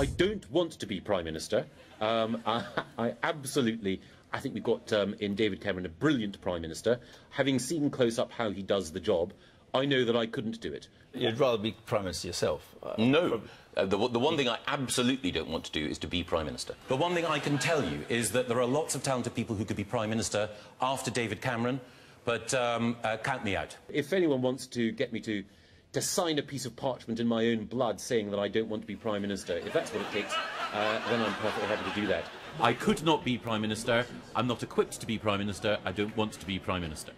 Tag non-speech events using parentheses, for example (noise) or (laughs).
I don't want to be Prime Minister. Um, (laughs) I, I, absolutely, I think we've got um, in David Cameron a brilliant Prime Minister. Having seen close up how he does the job, I know that I couldn't do it. You'd rather be Prime Minister yourself? Uh, no. Uh, the, the, one thing I absolutely don't want to do is to be Prime Minister. The one thing I can tell you is that there are lots of talented people who could be Prime Minister after David Cameron, but um, uh, count me out. If anyone wants to get me to to sign a piece of parchment in my own blood saying that I don't want to be Prime Minister. If that's what it takes, uh, then I'm perfectly happy to do that. I could not be Prime Minister. I'm not equipped to be Prime Minister. I don't want to be Prime Minister.